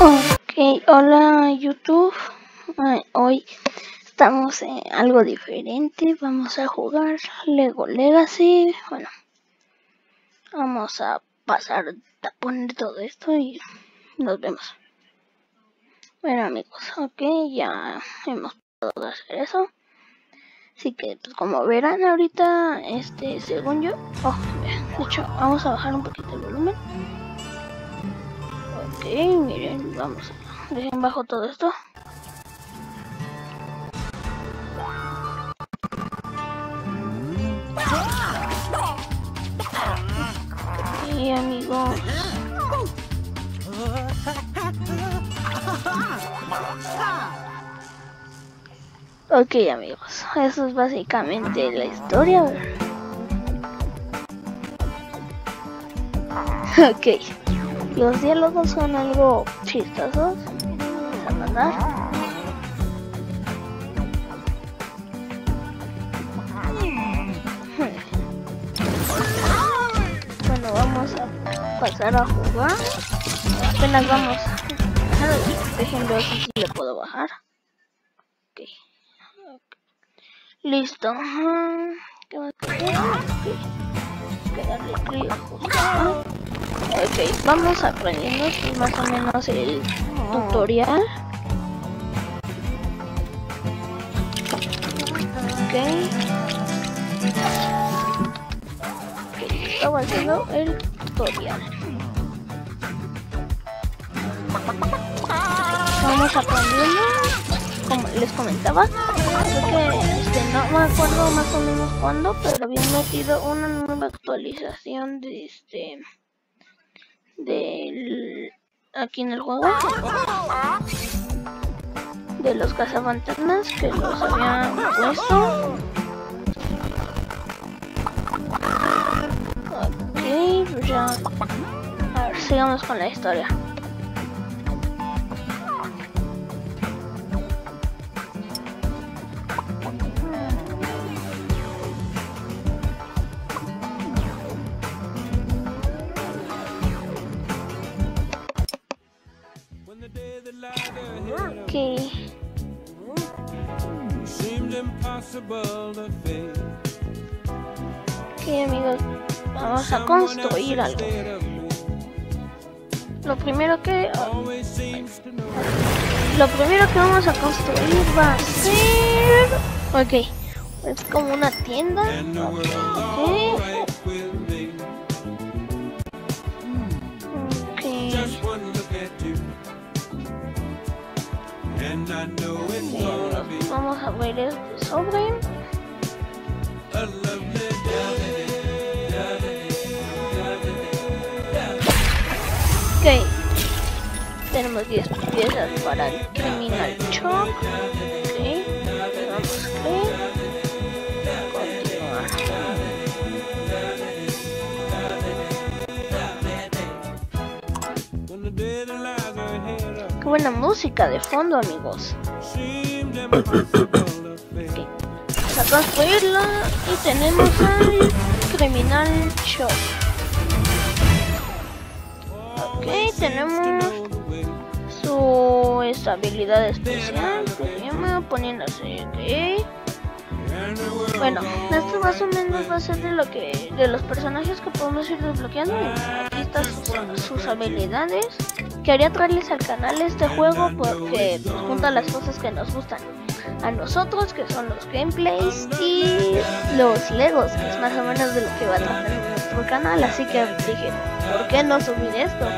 Ok, hola YouTube. Hoy estamos en algo diferente. Vamos a jugar Lego Legacy. Bueno, vamos a pasar a poner todo esto y nos vemos. Bueno amigos, ok, ya hemos podido hacer eso. Así que pues como verán ahorita, este, según yo, oh, de hecho, vamos a bajar un poquito el volumen. Ok, miren, vamos a dejar bajo todo esto. Ok amigos, eso es básicamente la historia. Ok, los diálogos son algo chistosos. A mandar. Bueno, vamos a pasar a jugar. Apenas vamos. Dejen ver si le puedo bajar. Ok. Listo. ¿Qué más? Ok. Vamos aprendiendo más o menos el tutorial. Ok, estaba haciendo el tutorial. Vamos aprendiendo, como les comentaba. Creo que este, no me acuerdo más o menos cuándo, pero habían metido una nueva actualización de este del aquí en el juego. De los cazafantasmas que los habían puesto. Ok pues ya a ver sigamos con la historia face. ok amigos vamos a construir algo lo primero que. Lo primero que vamos a construir va a ser... Ok, es como una tienda. Ok, I know it's gonna be Vamos a este sobre. a lovely. Ok. Tenemos 10 piezas para el Criminal buena música de fondo, amigos. seemed impossible to face. Ok. Vamos a construirla y tenemos al Criminal Shock. Ok, tenemos su estabilidad especial llama poniéndose ok. Bueno, esto más o menos va a ser de lo que de los personajes que podemos ir desbloqueando. Aquí están sus habilidades. Quería traerles al canal este juego porque pues, junta las cosas que nos gustan a nosotros, que son los gameplays y los legos, que es más o menos de lo que va a tratar en nuestro canal. Así que dije, ¿por qué no subir esto?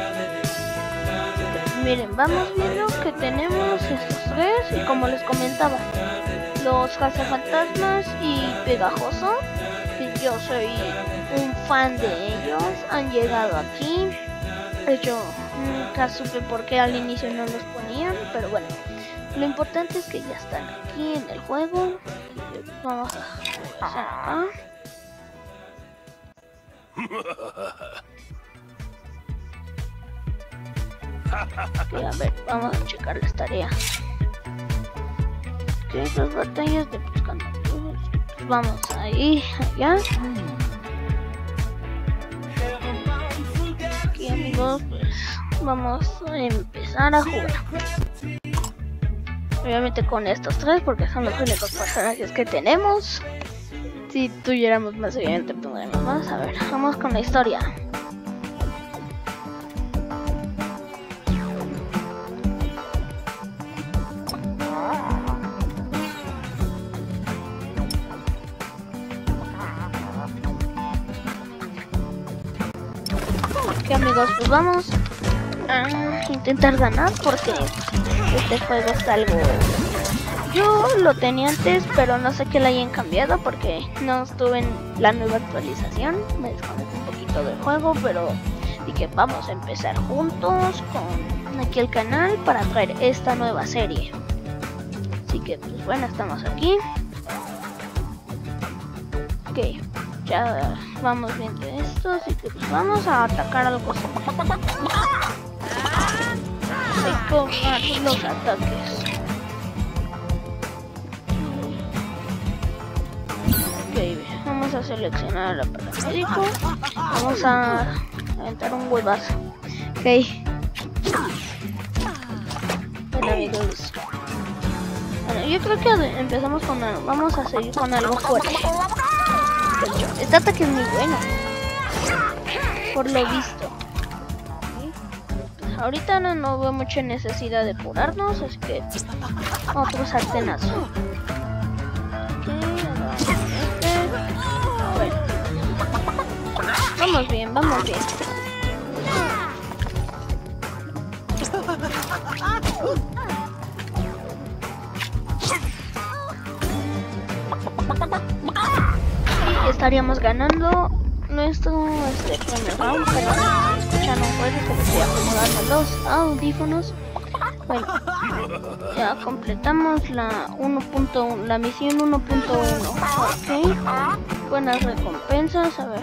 Miren, vamos viendo que tenemos estos tres y como les comentaba, los cazafantasmas y Pegajoso, que yo soy un fan de ellos, han llegado aquí. Hecho, nunca supe por qué al inicio no los ponían, pero bueno, lo importante es que ya están aquí en el juego. Vamos a. Ok, a ver, vamos a checar las tareas. Ok, las batallas de buscando. vamos ahí, allá. Vamos a empezar a jugar. Obviamente con estos tres porque son los únicos personajes que tenemos. Si tuviéramos más, obviamente pondremos más. A ver, vamos con la historia. Ok amigos, pues vamos intentar ganar porque este juego es algo... Yo lo tenía antes, pero no sé que lo hayan cambiado porque no estuve en la nueva actualización. Me desconecté un poquito del juego, pero dije vamos a empezar juntos con aquí el canal para traer esta nueva serie. Así que pues bueno, estamos aquí. Ok, ya vamos viendo esto, así que pues vamos a atacar algo coger los ataques. Ok, vamos a seleccionar a paramédico. Vamos a aventar un huevazo. Ok. Bueno amigos. Bueno, yo creo que empezamos con algo. Vamos a seguir con algo fuerte. Este ataque es muy bueno. Por lo visto. Ahorita no, no veo mucha necesidad de apurarnos, así que otro sartenazo. Bueno. Vamos bien, vamos bien. Y estaríamos ganando nuestro este primer round, pero escuchan un juego que me estoy acomodando los audífonos. Bueno, ya completamos la 1.1, la misión 1.1. Ok, buenas recompensas, a ver.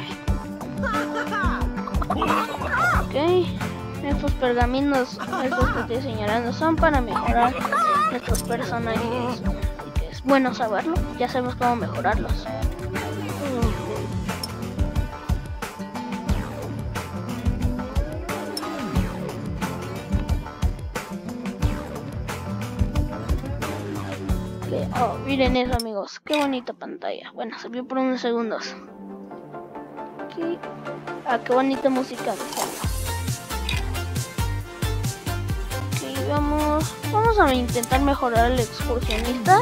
Ok, estos pergaminos, estos que estoy señalando, son para mejorar nuestros personajes. Es bueno saberlo, ya sabemos cómo mejorarlos. Miren eso amigos, qué bonita pantalla. Bueno, se vio por unos segundos. Aquí. Ah, qué bonita música. Ok, vamos, vamos a intentar mejorar al excursionista.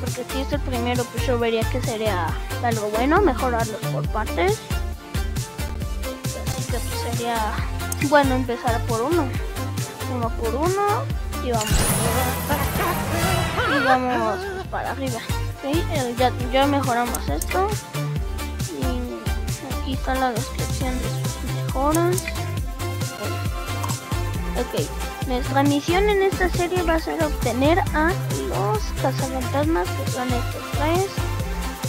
Porque si es el primero, pues yo vería que sería algo bueno, mejorarlos por partes. Así que pues sería bueno empezar por uno. Uno por uno. Y vamos y vamos para arriba. El- ya, mejoramos esto. Y aquí está la descripción de sus mejoras. Ok, nuestra misión en esta serie va a ser obtener a los cazafantasmas que son estos tres.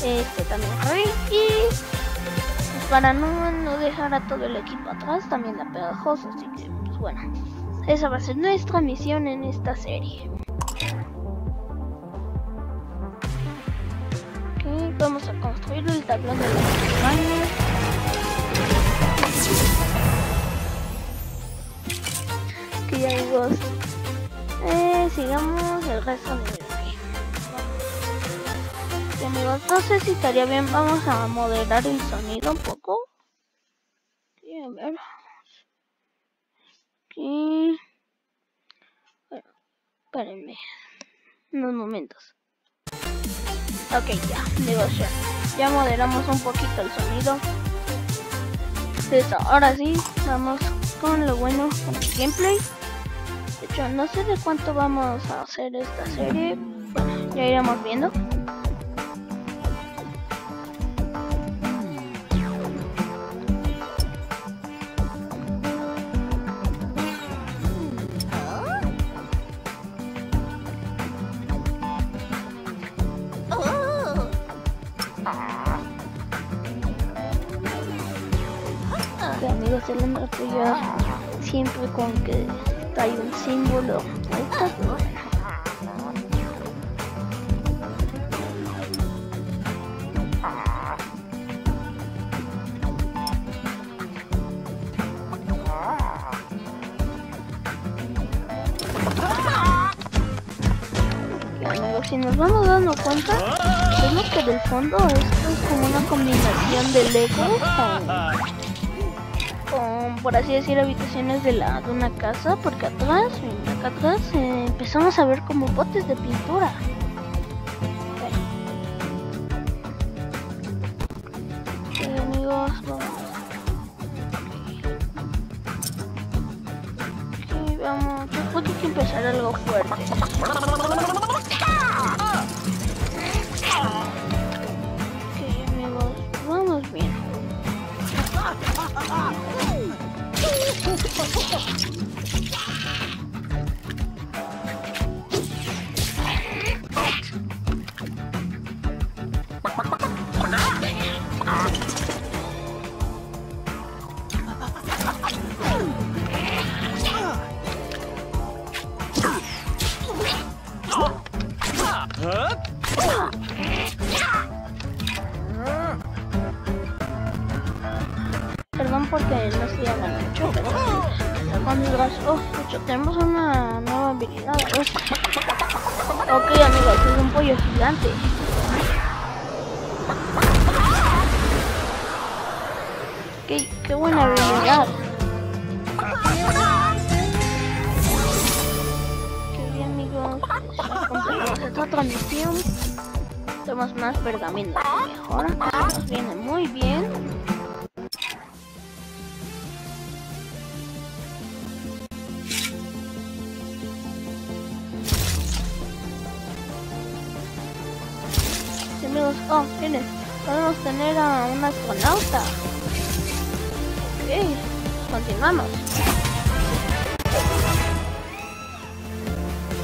Este también Rey y para no, no dejar a todo el equipo atrás, también la pegajosa. Así que, pues bueno, esa va a ser nuestra misión en esta serie. Vamos a construir el tablón de los baños. Ok, amigos. Eh, sigamos el resto de aquí. Ok, amigos, no sé si estaría bien. Vamos a moderar el sonido un poco. Ok, a ver. Aquí. Bueno, espérenme. Unos momentos. Ok, ya, amigos, ya. Ya moderamos un poquito el sonido. Listo, ahora sí, vamos con lo bueno, con el gameplay. De hecho, no sé de cuánto vamos a hacer esta serie. Bueno, ya iremos viendo. se la martillo siempre con que hay un símbolo. Está si nos vamos dando cuenta, vemos que del fondo esto es como una combinación de Lego con con, por así decir, habitaciones de, la, de una casa, porque atrás, atrás, eh, empezamos a ver como botes de pintura. Porque no se llama mucho, pero amigos, oh, hecho, tenemos una nueva habilidad. ¿no? Ok, amigos, es un pollo gigante. Qué, qué buena habilidad. Qué bien, amigos. Completamos esta transmisión. Tenemos más pergaminos. Mejor, nos viene muy bien. Oh, miren, podemos tener a un astronauta. Ok, continuamos.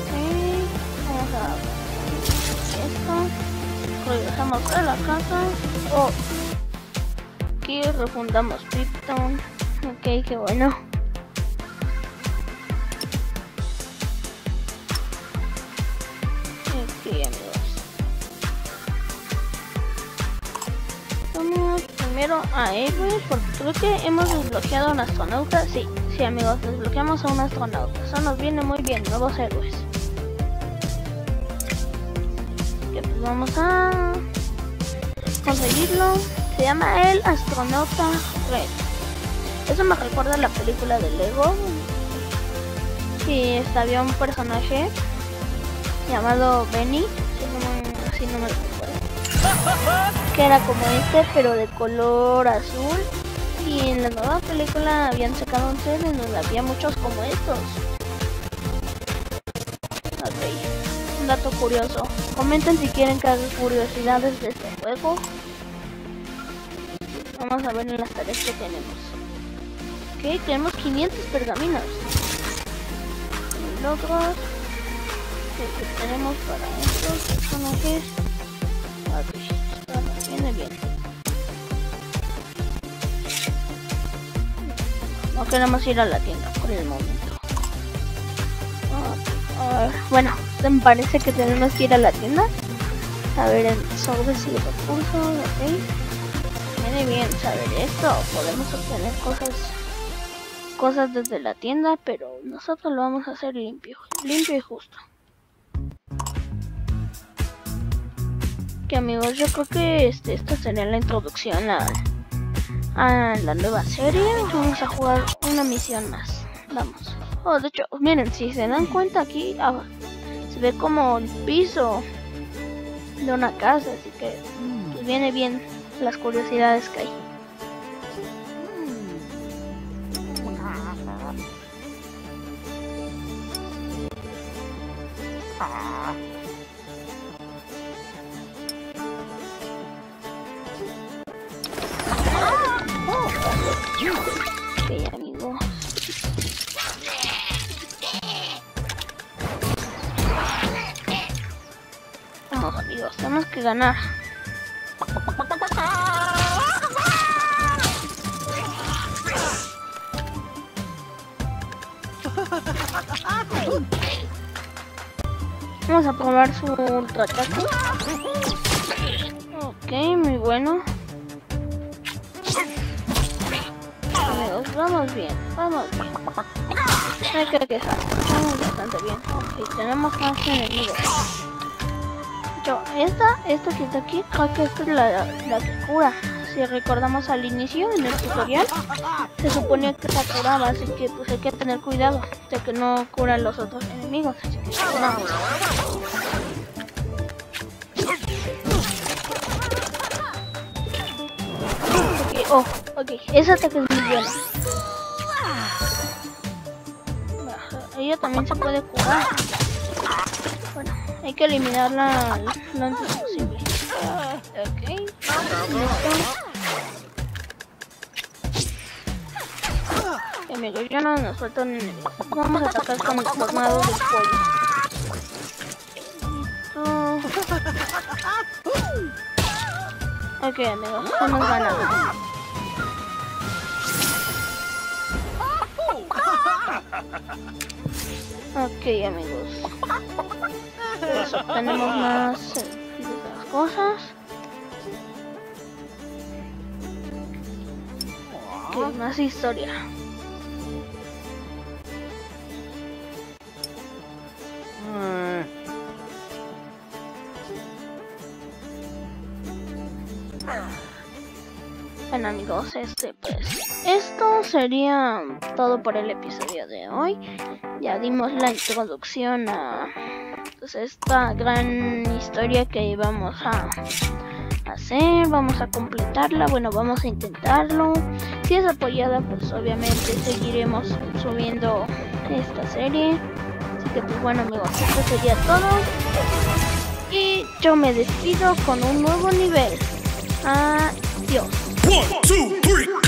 Ok, vamos a esto. Regresamos a la casa. Oh, aquí refundamos Krypton. Ok, qué bueno. Primero a héroes porque creo que hemos desbloqueado a un astronauta. Sí, sí amigos, desbloqueamos a un astronauta. Eso nos viene muy bien, nuevos héroes. Que pues vamos a conseguirlo. Se llama el astronauta Red. Eso me recuerda a la película de Lego. Sí, había un personaje llamado Benny, que era como este pero de color azul. Y en la nueva película habían sacado un set en donde había muchos como estos. Ok un dato curioso. Comenten si quieren que haga curiosidades de este juego. Vamos a ver en las tareas que tenemos. Ok tenemos 500 pergaminos. Logros. Que tenemos para estos Viene bien. No queremos ir a la tienda por el momento. Ok, a ver, bueno, me parece que tenemos que ir a la tienda. A ver en sobres y recursos, ok. Viene bien saber esto. Podemos obtener cosas cosas desde la tienda, pero nosotros lo vamos a hacer limpio, limpio y justo. Amigos, yo creo que este, esta sería la introducción a, a la nueva serie. Vamos a jugar una misión más. Vamos. Oh, de hecho, miren, si se dan cuenta aquí, ah, se ve como el piso de una casa, así que pues, viene bien las curiosidades que hay. Amigos, tenemos que ganar. Vamos a probar su ultra ataque. Ok, muy bueno. Vamos bien, vamos bien. No hay que quejar, vamos bastante bien. Ok, tenemos más enemigos. hecho, esta, esta que está aquí, creo que esta es la, la que cura. Si recordamos al inicio en el tutorial, se suponía que esta curaba, así que pues hay que tener cuidado de que no curan los otros enemigos. Oh, ok, ese ataque es muy bueno. Ella también se puede curar. Bueno, hay que eliminarla lo antes posible. Ok, listo. Amigos, ya no nos faltan enemigos. Vamos a atacar con el tornado del pollo. Listo. Ok amigos, hemos ganado. Ok amigos. Pues obtenemos más eh, las cosas. Más historia. Amigos, este pues esto sería todo por el episodio de hoy. Ya dimos la introducción a pues, esta gran historia que íbamos a hacer, vamos a completarla, bueno vamos a intentarlo. Si es apoyada pues obviamente seguiremos subiendo esta serie. Así que pues bueno amigos, esto sería todo. Y yo me despido con un nuevo nivel. Adiós. One, two, three.